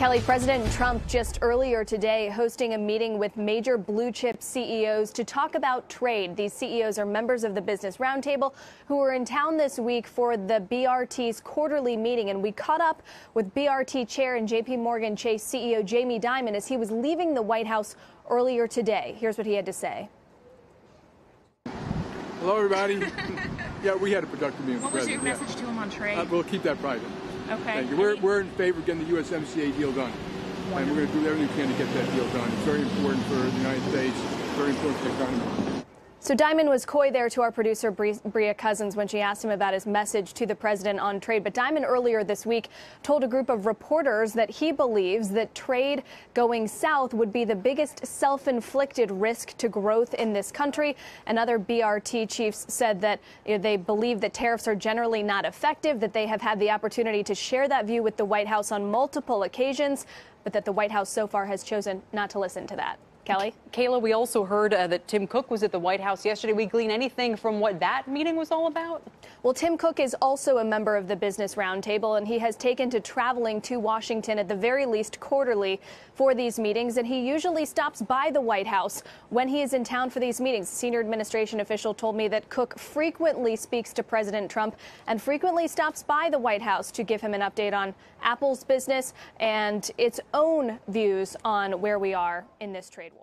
Kelly, President Trump just earlier today hosting a meeting with major blue chip CEOs to talk about trade. These CEOs are members of the Business Roundtable who were in town this week for the BRT's quarterly meeting. And we caught up with BRT Chair and JP Morgan Chase CEO Jamie Dimon as he was leaving the White House earlier today. Here's what he had to say. Hello, everybody. yeah, we had a productive meeting. What was your message to him on trade? Uh, we'll keep that private. Okay. We're, we're in favor of getting the USMCA deal done. Wonderful. And we're going to do everything we can to get that deal done. It's very important for the United States, very important for the economy. So Dimon was coy there to our producer Bria Cousins when she asked him about his message to the president on trade. But Dimon earlier this week told a group of reporters that he believes that trade going south would be the biggest self-inflicted risk to growth in this country. And other BRT chiefs said that you know, they believe that tariffs are generally not effective, that they have had the opportunity to share that view with the White House on multiple occasions, but that the White House so far has chosen not to listen to that. Kelly? Kayla, we also heard uh, that Tim Cook was at the White House yesterday. We glean anything from what that meeting was all about? Well, Tim Cook is also a member of the Business Roundtable, and he has taken to traveling to Washington at the very least quarterly for these meetings. And he usually stops by the White House when he is in town for these meetings. Senior administration official told me that Cook frequently speaks to President Trump and frequently stops by the White House to give him an update on Apple's business and its own views on where we are in this trade war.